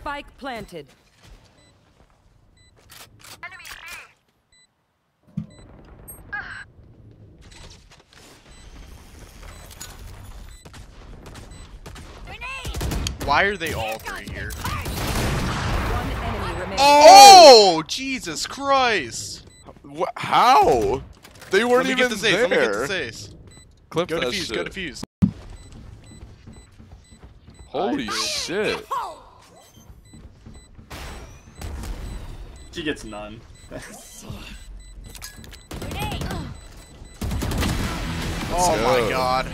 Spike planted. Why are they all three here? One enemy remaining. Oh, oh! Jesus Christ! Wha how? They weren't me even get the safe. Let me get there. the safe. Clip Go that defuse. shit. Go defuse. Holy shit. She gets none. Oh my God.